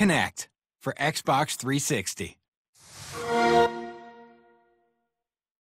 Connect for Xbox 360.